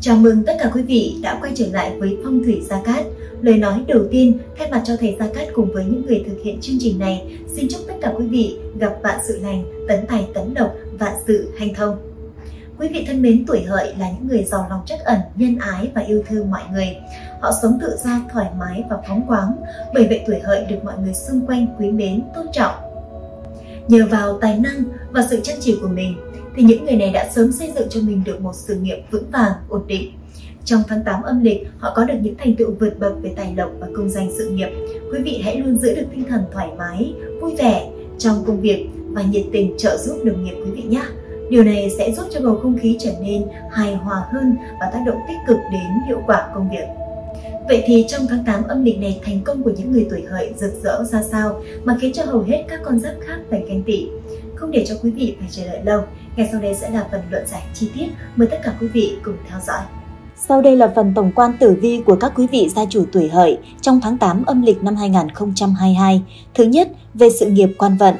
Chào mừng tất cả quý vị đã quay trở lại với Phong thủy Gia Cát. Lời nói đầu tiên thay mặt cho thầy Gia Cát cùng với những người thực hiện chương trình này, xin chúc tất cả quý vị gặp vạn sự lành, tấn tài tấn lộc, vạn sự hanh thông. Quý vị thân mến, tuổi hợi là những người giàu lòng trắc ẩn, nhân ái và yêu thương mọi người. Họ sống tự do, thoải mái và phóng khoáng, bởi vậy tuổi hợi được mọi người xung quanh quý mến, tôn trọng. Nhờ vào tài năng và sự chăm chỉ của mình, thì những người này đã sớm xây dựng cho mình được một sự nghiệp vững vàng, ổn định. Trong tháng 8 âm lịch, họ có được những thành tựu vượt bậc về tài lộc và công danh sự nghiệp. Quý vị hãy luôn giữ được tinh thần thoải mái, vui vẻ trong công việc và nhiệt tình trợ giúp đồng nghiệp quý vị nhé. Điều này sẽ giúp cho bầu không khí trở nên hài hòa hơn và tác động tích cực đến hiệu quả công việc. Vậy thì trong tháng 8 âm lịch này thành công của những người tuổi hợi rực rỡ ra sao mà khiến cho hầu hết các con giáp khác phải ganh tị? Không để cho quý vị phải chờ đợi lâu, ngay sau đây sẽ là phần luận giải chi tiết. Mời tất cả quý vị cùng theo dõi. Sau đây là phần tổng quan tử vi của các quý vị gia chủ tuổi hợi trong tháng 8 âm lịch năm 2022. Thứ nhất, về sự nghiệp quan vận.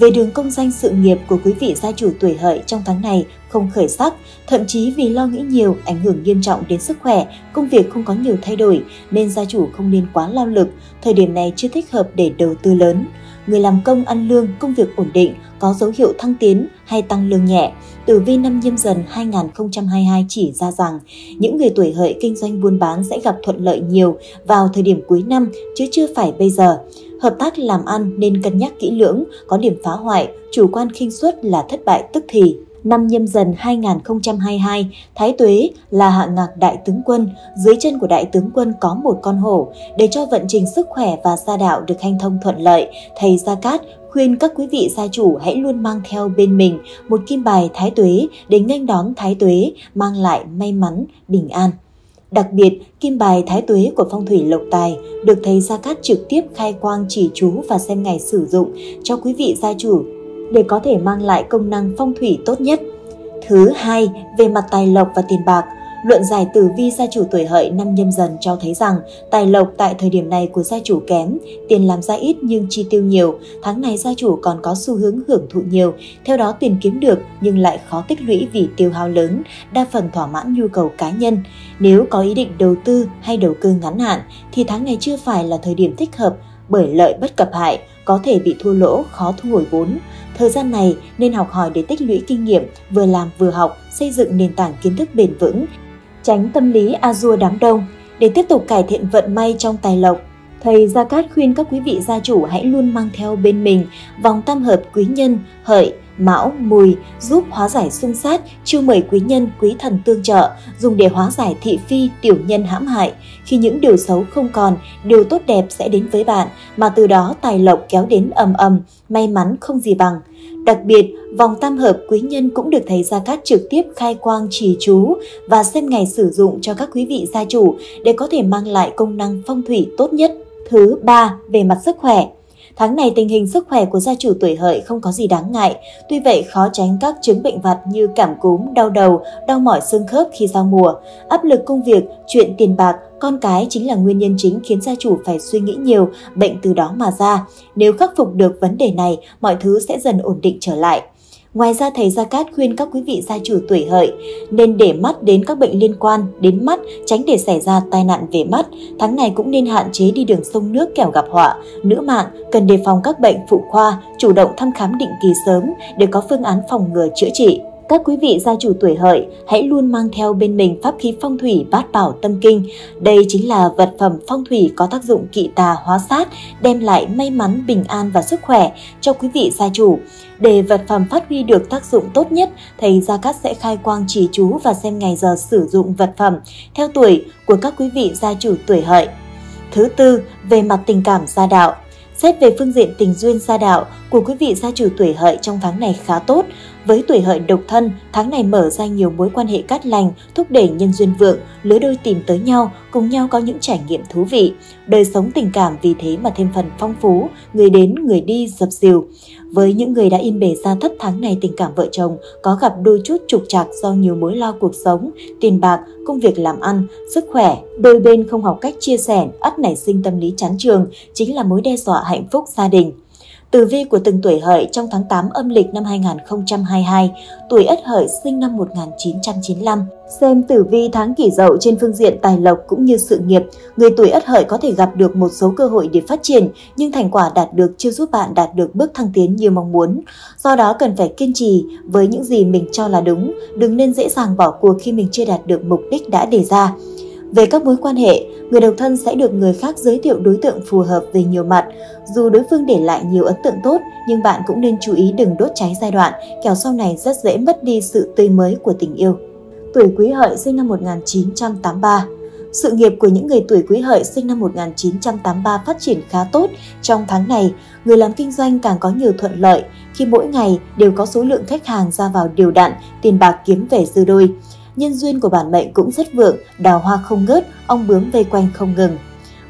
Về đường công danh sự nghiệp của quý vị gia chủ tuổi hợi trong tháng này không khởi sắc, thậm chí vì lo nghĩ nhiều ảnh hưởng nghiêm trọng đến sức khỏe, công việc không có nhiều thay đổi nên gia chủ không nên quá lao lực, thời điểm này chưa thích hợp để đầu tư lớn người làm công ăn lương, công việc ổn định, có dấu hiệu thăng tiến hay tăng lương nhẹ. Tử vi năm nhâm dần 2022 chỉ ra rằng những người tuổi hợi kinh doanh buôn bán sẽ gặp thuận lợi nhiều vào thời điểm cuối năm chứ chưa phải bây giờ. Hợp tác làm ăn nên cân nhắc kỹ lưỡng, có điểm phá hoại, chủ quan khinh suất là thất bại tức thì năm nhâm dần 2022, Thái Tuế là hạ ngạc đại tướng quân, dưới chân của đại tướng quân có một con hổ. Để cho vận trình sức khỏe và gia đạo được hanh thông thuận lợi, thầy Gia Cát khuyên các quý vị gia chủ hãy luôn mang theo bên mình một kim bài Thái Tuế để nghênh đón Thái Tuế, mang lại may mắn, bình an. Đặc biệt, kim bài thái tuế của phong thủy lộc tài được thầy Gia Cát trực tiếp khai quang chỉ chú và xem ngày sử dụng cho quý vị gia chủ để có thể mang lại công năng phong thủy tốt nhất. Thứ hai, về mặt tài lộc và tiền bạc, luận giải tử vi gia chủ tuổi hợi năm nhâm dần cho thấy rằng tài lộc tại thời điểm này của gia chủ kém, tiền làm ra ít nhưng chi tiêu nhiều, tháng này gia chủ còn có xu hướng hưởng thụ nhiều, theo đó tiền kiếm được nhưng lại khó tích lũy vì tiêu hao lớn, đa phần thỏa mãn nhu cầu cá nhân. Nếu có ý định đầu tư hay đầu cơ ngắn hạn thì tháng này chưa phải là thời điểm thích hợp bởi lợi bất cập hại, có thể bị thua lỗ, khó thu hồi vốn. Thời gian này nên học hỏi để tích lũy kinh nghiệm, vừa làm vừa học, xây dựng nền tảng kiến thức bền vững, tránh tâm lý a dua đám đông để tiếp tục cải thiện vận may trong tài lộc. Thầy Gia Cát khuyên các quý vị gia chủ hãy luôn mang theo bên mình vòng tam hợp quý nhân, hợi, mão, mùi giúp hóa giải xung sát, chiêu mời quý nhân, quý thần tương trợ, dùng để hóa giải thị phi, tiểu nhân hãm hại. Khi những điều xấu không còn, điều tốt đẹp sẽ đến với bạn, mà từ đó tài lộc kéo đến ầm ầm, may mắn không gì bằng. Đặc biệt, vòng tam hợp quý nhân cũng được thầy Gia Cát trực tiếp khai quang trì chú và xem ngày sử dụng cho các quý vị gia chủ để có thể mang lại công năng phong thủy tốt nhất. Thứ ba, về mặt sức khỏe. Tháng này tình hình sức khỏe của gia chủ tuổi hợi không có gì đáng ngại, tuy vậy khó tránh các chứng bệnh vặt như cảm cúm, đau đầu, đau mỏi xương khớp khi giao mùa. Áp lực công việc, chuyện tiền bạc, con cái chính là nguyên nhân chính khiến gia chủ phải suy nghĩ nhiều, bệnh từ đó mà ra. Nếu khắc phục được vấn đề này, mọi thứ sẽ dần ổn định trở lại. Ngoài ra thầy Gia Cát khuyên các quý vị gia chủ tuổi hợi nên để mắt đến các bệnh liên quan đến mắt tránh để xảy ra tai nạn về mắt. Tháng này cũng nên hạn chế đi đường sông nước kẻo gặp họa. Nữ mạng cần đề phòng các bệnh phụ khoa, chủ động thăm khám định kỳ sớm để có phương án phòng ngừa chữa trị. Các quý vị gia chủ tuổi hợi hãy luôn mang theo bên mình pháp khí phong thủy bát bảo tâm kinh. Đây chính là vật phẩm phong thủy có tác dụng kỵ tà hóa sát, đem lại may mắn, bình an và sức khỏe cho quý vị gia chủ. Để vật phẩm phát huy được tác dụng tốt nhất, thầy Gia Cát sẽ khai quang chỉ chú và xem ngày giờ sử dụng vật phẩm theo tuổi của các quý vị gia chủ tuổi hợi. Thứ tư, về mặt tình cảm gia đạo. Xét về phương diện tình duyên gia đạo của quý vị gia chủ tuổi hợi trong tháng này khá tốt. Với tuổi hợi độc thân, tháng này mở ra nhiều mối quan hệ cát lành, thúc đẩy nhân duyên vượng, lứa đôi tìm tới nhau, cùng nhau có những trải nghiệm thú vị. Đời sống tình cảm vì thế mà thêm phần phong phú, người đến người đi dập dìu. Với những người đã in bề ra thất tháng này tình cảm vợ chồng có gặp đôi chút trục trặc do nhiều mối lo cuộc sống, tiền bạc, công việc làm ăn, sức khỏe. Đôi bên không học cách chia sẻ, ắt nảy sinh tâm lý chán trường, chính là mối đe dọa hạnh phúc gia đình. Tử vi của từng tuổi hợi trong tháng 8 âm lịch năm 2022, tuổi Ất Hợi sinh năm 1995. Xem tử vi tháng kỷ dậu trên phương diện tài lộc cũng như sự nghiệp, người tuổi Ất Hợi có thể gặp được một số cơ hội để phát triển, nhưng thành quả đạt được chưa giúp bạn đạt được bước thăng tiến như mong muốn. Do đó cần phải kiên trì với những gì mình cho là đúng, đừng nên dễ dàng bỏ cuộc khi mình chưa đạt được mục đích đã đề ra. Về các mối quan hệ, người độc thân sẽ được người khác giới thiệu đối tượng phù hợp về nhiều mặt. Dù đối phương để lại nhiều ấn tượng tốt, nhưng bạn cũng nên chú ý đừng đốt cháy giai đoạn, kẻo sau này rất dễ mất đi sự tươi mới của tình yêu. Tuổi Quý Hợi sinh năm 1983 sự nghiệp của những người tuổi Quý Hợi sinh năm 1983 phát triển khá tốt trong tháng này. Người làm kinh doanh càng có nhiều thuận lợi khi mỗi ngày đều có số lượng khách hàng ra vào đều đặn, tiền bạc kiếm về dư đôi nhân duyên của bản mệnh cũng rất vượng, đào hoa không ngớt, ong bướm vây quanh không ngừng.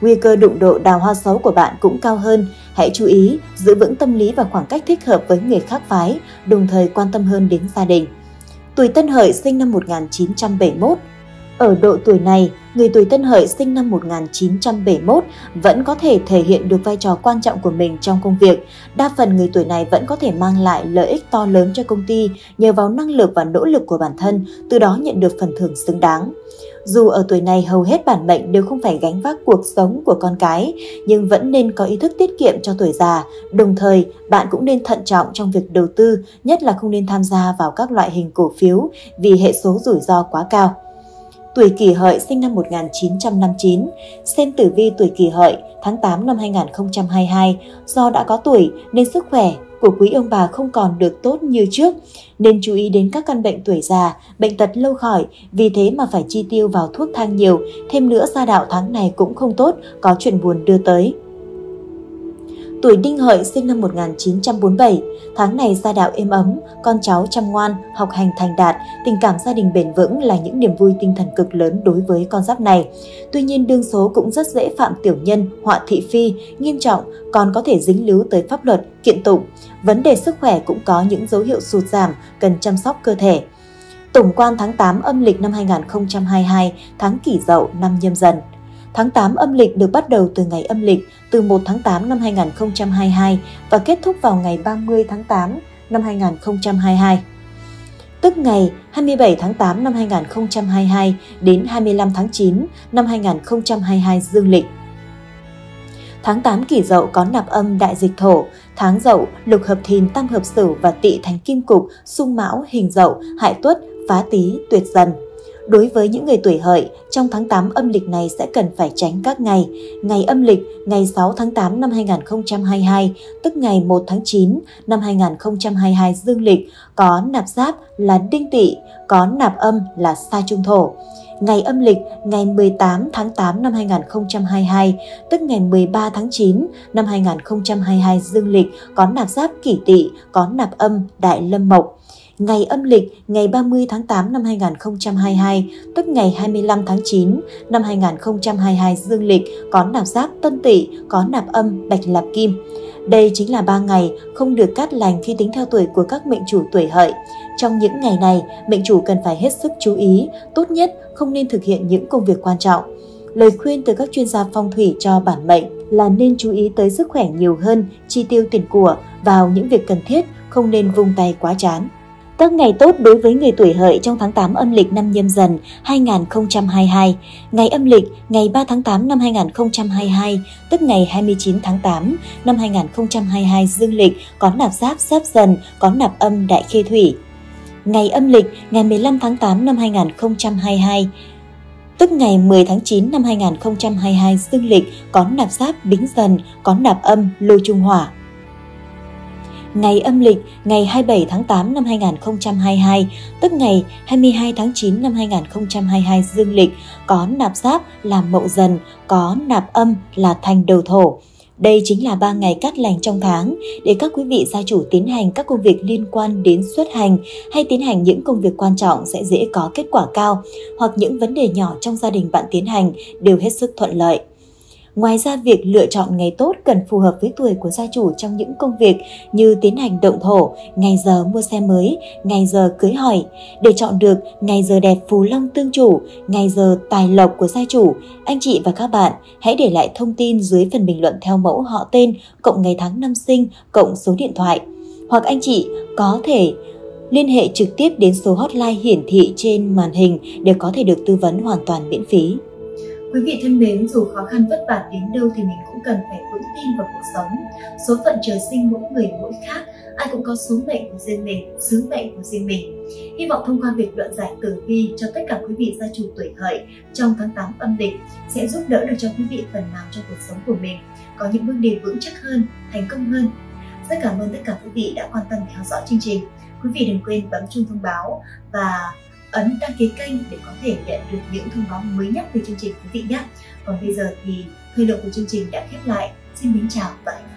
Nguy cơ đụng độ đào hoa xấu của bạn cũng cao hơn. Hãy chú ý, giữ vững tâm lý và khoảng cách thích hợp với người khác phái, đồng thời quan tâm hơn đến gia đình. Tuổi Tân Hợi sinh năm 1971 ở độ tuổi này, người tuổi Tân Hợi sinh năm 1971 vẫn có thể thể hiện được vai trò quan trọng của mình trong công việc. Đa phần người tuổi này vẫn có thể mang lại lợi ích to lớn cho công ty nhờ vào năng lực và nỗ lực của bản thân, từ đó nhận được phần thưởng xứng đáng. Dù ở tuổi này hầu hết bản mệnh đều không phải gánh vác cuộc sống của con cái, nhưng vẫn nên có ý thức tiết kiệm cho tuổi già. Đồng thời, bạn cũng nên thận trọng trong việc đầu tư, nhất là không nên tham gia vào các loại hình cổ phiếu vì hệ số rủi ro quá cao tuổi kỷ hợi sinh năm 1959, xem tử vi tuổi kỷ hợi tháng 8 năm 2022, do đã có tuổi nên sức khỏe của quý ông bà không còn được tốt như trước, nên chú ý đến các căn bệnh tuổi già, bệnh tật lâu khỏi, vì thế mà phải chi tiêu vào thuốc thang nhiều, thêm nữa gia đạo tháng này cũng không tốt, có chuyện buồn đưa tới. Tuổi Đinh Hợi sinh năm 1947, tháng này gia đạo êm ấm, con cháu chăm ngoan, học hành thành đạt, tình cảm gia đình bền vững là những niềm vui tinh thần cực lớn đối với con giáp này. Tuy nhiên đương số cũng rất dễ phạm tiểu nhân, họa thị phi, nghiêm trọng, còn có thể dính líu tới pháp luật, kiện tụng. Vấn đề sức khỏe cũng có những dấu hiệu sụt giảm, cần chăm sóc cơ thể. Tổng quan tháng 8 âm lịch năm 2022, tháng kỷ dậu năm nhâm dần. Tháng 8 âm lịch được bắt đầu từ ngày âm lịch từ 1 tháng 8 năm 2022 và kết thúc vào ngày 30 tháng 8 năm 2022. Tức ngày 27 tháng 8 năm 2022 đến 25 tháng 9 năm 2022 dương lịch. Tháng 8 kỷ dậu có nạp âm đại dịch thổ, tháng dậu lục hợp thìn tam hợp sửu và tỵ thành kim cục, sung mão hình dậu, hại tuất, phá tý, tuyệt dần. Đối với những người tuổi hợi, trong tháng 8 âm lịch này sẽ cần phải tránh các ngày. Ngày âm lịch, ngày 6 tháng 8 năm 2022, tức ngày 1 tháng 9 năm 2022 dương lịch, có nạp giáp là đinh tỵ, có nạp âm là sa trung thổ. Ngày âm lịch ngày 18 tháng 8 năm 2022, tức ngày 13 tháng 9 năm 2022 dương lịch, có nạp giáp kỷ tỵ, có nạp âm đại lâm mộc ngày âm lịch ngày 30 tháng 8 năm 2022, tức ngày 25 tháng 9 năm 2022 dương lịch có nạp giáp tân tỵ, có nạp âm bạch lạp kim. Đây chính là 3 ngày không được cát lành khi tính theo tuổi của các mệnh chủ tuổi hợi. Trong những ngày này, mệnh chủ cần phải hết sức chú ý, tốt nhất không nên thực hiện những công việc quan trọng. Lời khuyên từ các chuyên gia phong thủy cho bản mệnh là nên chú ý tới sức khỏe nhiều hơn, chi tiêu tiền của vào những việc cần thiết, không nên vung tay quá chán. Các ngày tốt đối với người tuổi hợi trong tháng 8 âm lịch năm nhâm dần 2022. Ngày âm lịch ngày 3 tháng 8 năm 2022, tức ngày 29 tháng 8 năm 2022 dương lịch có nạp giáp giáp dần, có nạp âm đại khê thủy. Ngày âm lịch ngày 15 tháng 8 năm 2022, tức ngày 10 tháng 9 năm 2022 dương lịch có nạp giáp bính dần, có nạp âm lô trung hỏa ngày âm lịch ngày 27 tháng 8 năm 2022, tức ngày 22 tháng 9 năm 2022 dương lịch, có nạp giáp là mậu dần, có nạp âm là thành đầu thổ. Đây chính là 3 ngày cát lành trong tháng để các quý vị gia chủ tiến hành các công việc liên quan đến xuất hành hay tiến hành những công việc quan trọng sẽ dễ có kết quả cao hoặc những vấn đề nhỏ trong gia đình bạn tiến hành đều hết sức thuận lợi. Ngoài ra việc lựa chọn ngày tốt cần phù hợp với tuổi của gia chủ trong những công việc như tiến hành động thổ, ngày giờ mua xe mới, ngày giờ cưới hỏi. Để chọn được ngày giờ đẹp phù long tương chủ, ngày giờ tài lộc của gia chủ, anh chị và các bạn hãy để lại thông tin dưới phần bình luận theo mẫu họ tên, cộng ngày tháng năm sinh, cộng số điện thoại. Hoặc anh chị có thể liên hệ trực tiếp đến số hotline hiển thị trên màn hình để có thể được tư vấn hoàn toàn miễn phí. Quý vị thân mến, dù khó khăn vất vả đến đâu thì mình cũng cần phải vững tin vào cuộc sống. Số phận trời sinh mỗi người mỗi khác, ai cũng có số mệnh của riêng mình, sứ mệnh của riêng mình. Hy vọng thông qua việc luận giải tử vi cho tất cả quý vị gia chủ tuổi hợi trong tháng 8 âm lịch sẽ giúp đỡ được cho quý vị phần nào trong cuộc sống của mình, có những bước đi vững chắc hơn, thành công hơn. Rất cảm ơn tất cả quý vị đã quan tâm theo dõi chương trình. Quý vị đừng quên bấm chuông thông báo và ấn đăng ký kênh để có thể nhận được những thông báo mới nhất về chương trình quý vị nhé. Còn bây giờ thì thời lượng của chương trình đã khép lại. Xin kính chào và hẹn gặp